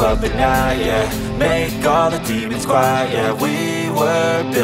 night, yeah. Make all the demons quiet, yeah. We were built